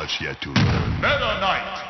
much yet to learn. Meta Knight!